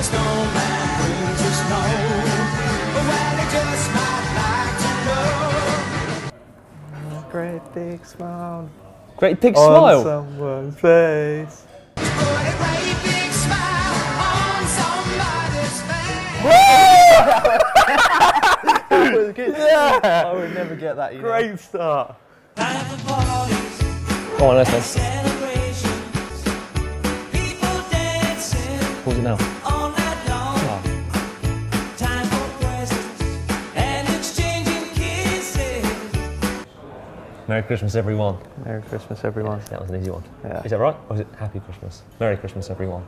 the snowman brings you snow. Well, he just might like to know. Great big smile Great big on smile. someone's face. Put a great big smile on somebody's face. yeah. I would never get that. You know. Great start. Time for parties, Oh, nice one. celebrations, people dancing. Pause it now. Merry Christmas, everyone. Merry Christmas, everyone. That was an easy one. Yeah. Is that right? Or is it Happy Christmas? Merry Christmas, everyone.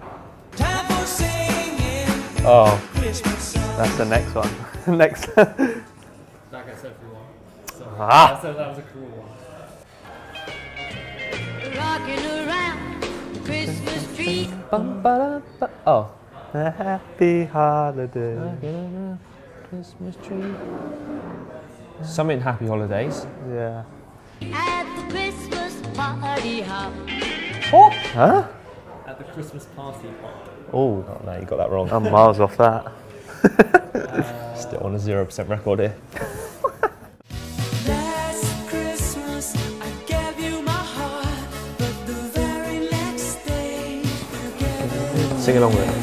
Time for singing Oh, Christmas. That's the next one. next. That gets everyone. So Ah. that's a, that was a cruel one. Rocking around the Christmas tree. Bum, ba, da, ba. oh. A happy holiday. Christmas tree. Something happy holidays. Yeah. At the Christmas party hop. Oh. Huh? At the Christmas party hop. Oh, Oh no, you got that wrong. I'm miles off that. Still on a zero percent record here. Last Christmas I gave you my heart, but the very next day Sing along with it.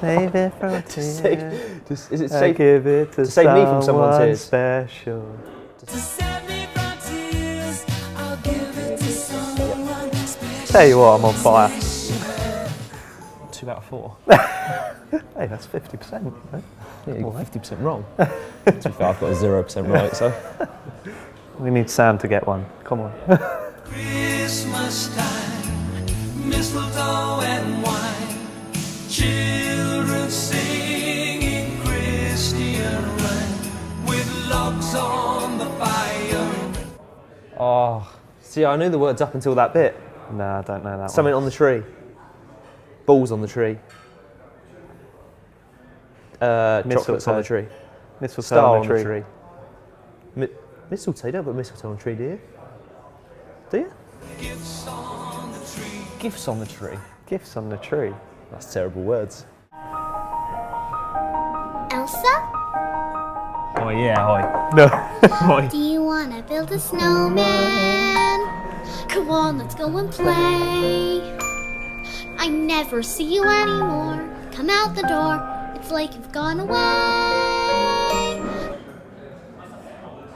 Save it from Just tears. say, just, is it I give it to, to save me from someone's someone tears. special. to save me from tears. I'll give it to someone special. Tell you what, I'm on fire. Two out of four. Hey, that's 50%. right? Yeah, you got fifty percent wrong. to be fair, I've got a zero percent right. So We need Sam to get one. Come on. Logs on the fire. oh, see, I knew the words up until that bit. no, I don't know that Something one. on the tree. Balls on the tree. Uh, chocolates on the tree. Mistletoe Star on on the the tree. tree. Mi- mistletoe, you don't put mistletoe on the tree, do you? Do you? Gifts on the tree. Gifts on the tree. Gifts on the tree. That's terrible words. Elsa, Oh yeah, hi. No. do you want to build a snowman? Come on, let's go and play. I never see you anymore. Come out the door. It's like you've gone away.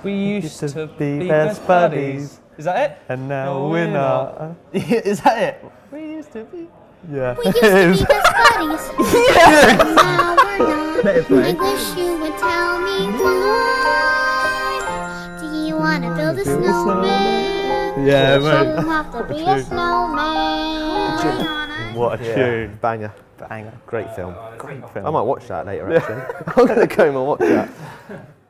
We used to to, be be, best best buddies. buddies. Is that it? and now No, we're we're not. Is that it? We used to be. Yeah. We used to be best buddies. And now we're not. I wish you Do want to build a snowman? Yeah, Shouldn't mate. have to be a snowman. What a tune. Banger. Banger. Great film. Great film. I might watch that later actually. I'm going to go home and watch that.